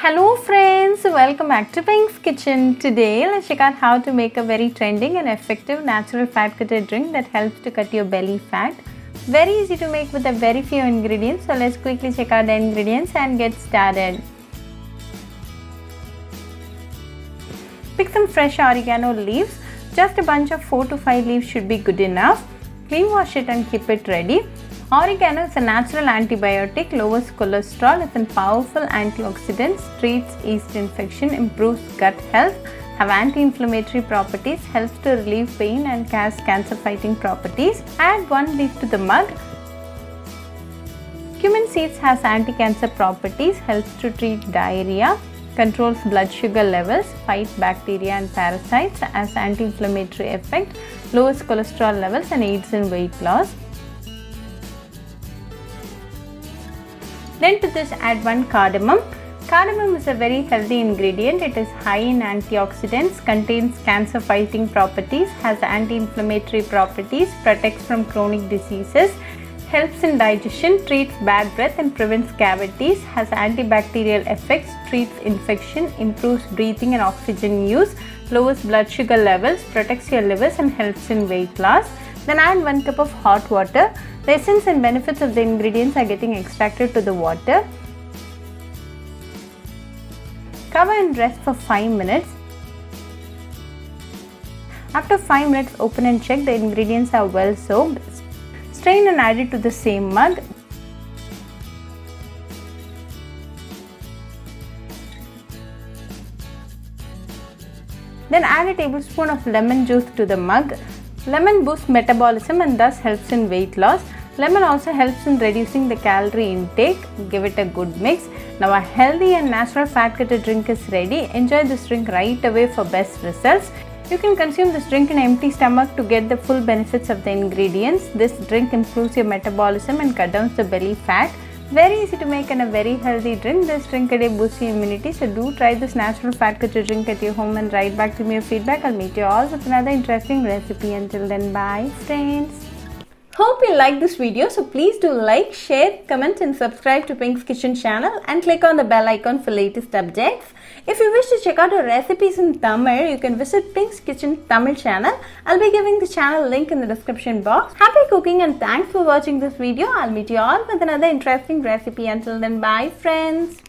Hello friends, welcome back to Pink's Kitchen. Today let's check out how to make a very trending and effective natural fat cutter drink that helps to cut your belly fat. Very easy to make with a very few ingredients. So let's quickly check out the ingredients and get started. Pick some fresh oregano leaves. Just a bunch of 4 to 5 leaves should be good enough. Clean wash it and keep it ready. Oregano is a natural antibiotic, lowers cholesterol, is a powerful antioxidant, treats yeast infection, improves gut health, have anti-inflammatory properties, helps to relieve pain and has cancer-fighting properties. Add one leaf to the mug. Cumin seeds has anti-cancer properties, helps to treat diarrhea, controls blood sugar levels, fight bacteria and parasites, has anti-inflammatory effect, lowers cholesterol levels and aids in weight loss. Then to this add one cardamom. Cardamom is a very healthy ingredient. It is high in antioxidants, contains cancer fighting properties, has anti-inflammatory properties, protects from chronic diseases, helps in digestion, treats bad breath and prevents cavities, has antibacterial effects, treats infection, improves breathing and oxygen use, lowers blood sugar levels, protects your livers and helps in weight loss. Then add 1 cup of hot water. The essence and benefits of the ingredients are getting extracted to the water. Cover and rest for 5 minutes. After 5 minutes open and check the ingredients are well soaked. Strain and add it to the same mug. Then add a tablespoon of lemon juice to the mug. Lemon boosts metabolism and thus helps in weight loss. Lemon also helps in reducing the calorie intake. Give it a good mix. Now a healthy and natural fat cutter drink is ready. Enjoy this drink right away for best results. You can consume this drink in empty stomach to get the full benefits of the ingredients. This drink improves your metabolism and cuts down the belly fat. Very easy to make and a very healthy drink. This drink a day boosts your immunity. So do try this natural fat cutter drink at your home and write back to me your feedback. I'll meet you all with another interesting recipe. Until then, bye friends. Hope you like this video. So please do like, share, comment and subscribe to Pink's Kitchen channel and click on the bell icon for latest updates. If you wish to check out our recipes in Tamil, you can visit Pink's Kitchen Tamil channel. I'll be giving the channel link in the description box. Happy cooking and thanks for watching this video. I'll meet you all with another interesting recipe. Until then, bye friends.